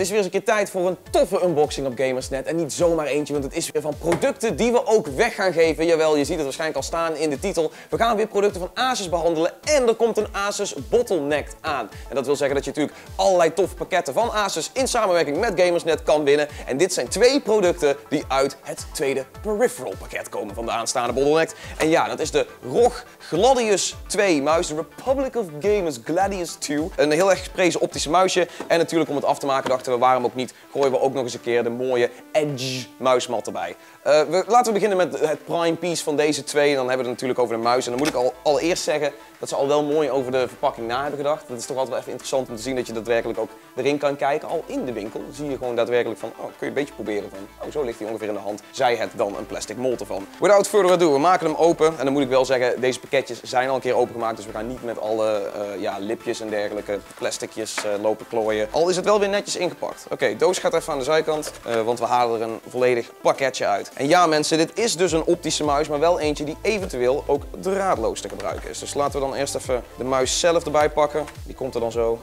Het is weer eens een keer tijd voor een toffe unboxing op Gamersnet. En niet zomaar eentje, want het is weer van producten die we ook weg gaan geven. Jawel, je ziet het waarschijnlijk al staan in de titel. We gaan weer producten van Asus behandelen en er komt een Asus Bottleneck aan. En dat wil zeggen dat je natuurlijk allerlei toffe pakketten van Asus in samenwerking met Gamersnet kan winnen. En dit zijn twee producten die uit het tweede peripheral pakket komen van de aanstaande Bottleneck. En ja, dat is de ROG Gladius 2 muis, de Republic of Gamers Gladius 2. Een heel erg gesprezen optische muisje. En natuurlijk om het af te maken dachten we waarom ook niet, gooien we ook nog eens een keer de mooie Edge muismat erbij. Uh, we, laten we beginnen met het prime piece van deze twee. Dan hebben we het natuurlijk over de muis. En dan moet ik al, allereerst zeggen dat ze al wel mooi over de verpakking na hebben gedacht. Dat is toch altijd wel even interessant om te zien dat je daadwerkelijk ook erin kan kijken. Al in de winkel zie je gewoon daadwerkelijk van, oh, kun je een beetje proberen van, oh, zo ligt hij ongeveer in de hand. Zij het dan een plastic mold ervan. Without further ado, we maken hem open. En dan moet ik wel zeggen, deze pakketjes zijn al een keer opengemaakt. Dus we gaan niet met alle uh, ja, lipjes en dergelijke plasticjes uh, lopen klooien. Al is het wel weer netjes ingepakt. Oké, doos gaat even aan de zijkant, uh, want we halen er een volledig pakketje uit. En ja mensen, dit is dus een optische muis, maar wel eentje die eventueel ook draadloos te gebruiken is. Dus laten we dan eerst even de muis zelf erbij pakken. Die komt er dan zo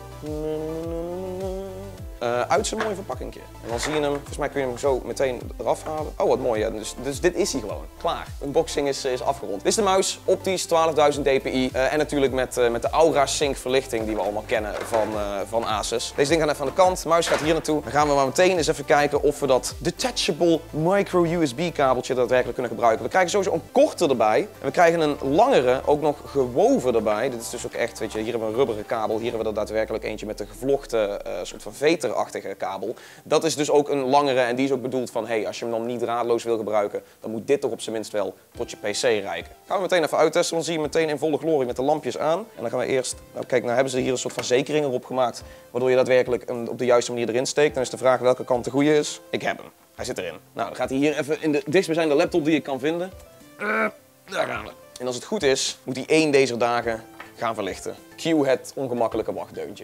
uh, uit zijn mooie verpakking. En dan zie je hem, volgens mij kun je hem zo meteen eraf halen. Oh, wat mooi. Ja. Dus, dus dit is hij gewoon. Klaar. Unboxing is, is afgerond. Dit is de muis, optisch, 12.000 dpi. Uh, en natuurlijk met, uh, met de Aura Sync verlichting die we allemaal kennen van, van Asus. Deze ding gaat even aan de kant. De muis gaat hier naartoe. Dan gaan we maar meteen eens even kijken of we dat detachable micro USB kabeltje daadwerkelijk kunnen gebruiken. We krijgen sowieso een korte erbij. En we krijgen een langere, ook nog gewoven erbij. Dit is dus ook echt, weet je, hier hebben we een rubberen kabel. Hier hebben we er daadwerkelijk eentje met een gevlochten soort van veter achtige kabel. Dat is dus ook een langere en die is ook bedoeld van, hey, als je hem dan niet draadloos wil gebruiken, dan moet dit toch op zijn minst wel tot je PC reiken. Gaan we meteen even uittesten, dan zie je meteen in volle glorie met de lampjes aan. En dan gaan we eerst, nou kijk, nou hebben ze hier een soort van zekering erop gemaakt, waardoor je daadwerkelijk op de juiste manier erin steekt. Dan is de vraag welke kant de goede is. Ik heb hem. Hij zit erin. Nou, dan gaat hij hier even in de dichtstbijzijnde laptop die ik kan vinden. Uh, daar gaan we. En als het goed is, moet hij één deze dagen gaan verlichten. Cue het ongemakkelijke wachtdeuntje.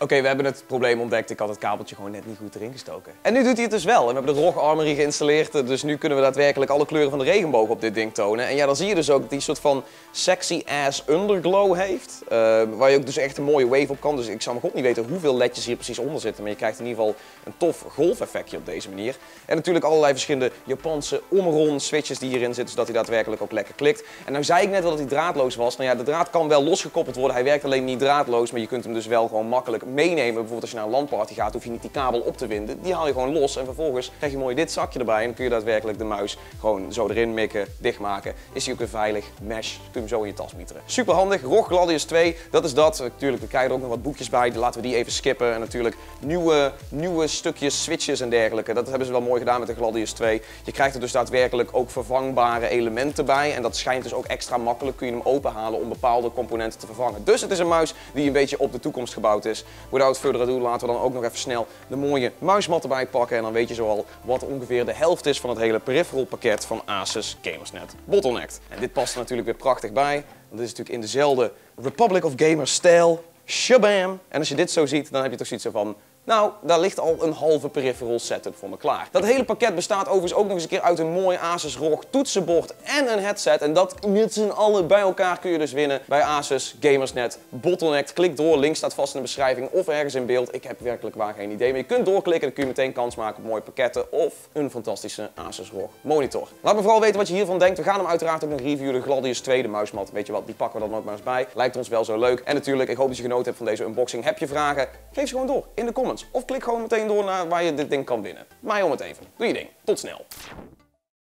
Oké, we hebben het probleem ontdekt. Ik had het kabeltje gewoon net niet goed erin gestoken. En nu doet hij het dus wel. En we hebben de ROG Armory geïnstalleerd. Dus nu kunnen we daadwerkelijk alle kleuren van de regenboog op dit ding tonen. En ja, dan zie je dus ook dat die soort van sexy ass underglow heeft. Uh, waar je ook dus echt een mooie wave op kan. Dus ik zou me god niet weten hoeveel ledjes hier precies onder zitten. Maar je krijgt in ieder geval een tof golfeffectje op deze manier. En natuurlijk allerlei verschillende Japanse omron switches die hierin zitten. Zodat hij daadwerkelijk ook lekker klikt. En nou zei ik net wel dat hij draadloos was. Nou ja, de draad kan wel losgekoppeld worden. Hij werkt alleen niet draadloos. Maar je kunt hem dus wel gewoon makkelijk meenemen. Bijvoorbeeld als je naar een landparty gaat, hoef je niet die kabel op te winden. Die haal je gewoon los en vervolgens krijg je mooi dit zakje erbij. En dan kun je daadwerkelijk de muis gewoon zo erin mikken, dichtmaken. Is hij ook weer veilig, mesh, kun je hem zo in je tas mieteren. Super handig, ROG Gladius 2, dat is dat. Natuurlijk, we krijgen er ook nog wat boekjes bij, laten we die even skippen. En natuurlijk nieuwe, nieuwe stukjes, switches en dergelijke. Dat hebben ze wel mooi gedaan met de Gladius 2. Je krijgt er dus daadwerkelijk ook vervangbare elementen bij. En dat schijnt dus ook extra makkelijk, kun je hem openhalen om bepaalde componenten te vervangen. Dus het is een muis die een beetje op de toekomst gebouwd is. Without further ado laten we dan ook nog even snel de mooie muismat erbij pakken. En dan weet je zo al wat ongeveer de helft is van het hele peripheral pakket van Asus Gamersnet Bottleneck. En dit past er natuurlijk weer prachtig bij. Want dit is natuurlijk in dezelfde Republic of Gamers stijl. Shabam! En als je dit zo ziet, dan heb je toch zoiets van... Nou, daar ligt al een halve peripheral setup voor me klaar. Dat hele pakket bestaat overigens ook nog eens een keer uit een mooi Asus ROG toetsenbord en een headset. En dat met z'n allen bij elkaar kun je dus winnen bij Asus Gamersnet Bottleneck. Klik door, link staat vast in de beschrijving of ergens in beeld. Ik heb werkelijk waar geen idee, maar je kunt doorklikken. Dan kun je meteen kans maken op mooie pakketten of een fantastische Asus ROG monitor. Laat me vooral weten wat je hiervan denkt. We gaan hem uiteraard ook nog reviewen. De Gladius 2, de muismat. Weet je wat, die pakken we dan ook maar eens bij. Lijkt ons wel zo leuk. En natuurlijk, ik hoop dat je genoten hebt van deze unboxing. Heb je vragen? Geef ze gewoon door in de comments. Of klik gewoon meteen door naar waar je dit ding kan winnen. Maar om het even. Doe je ding. Tot snel.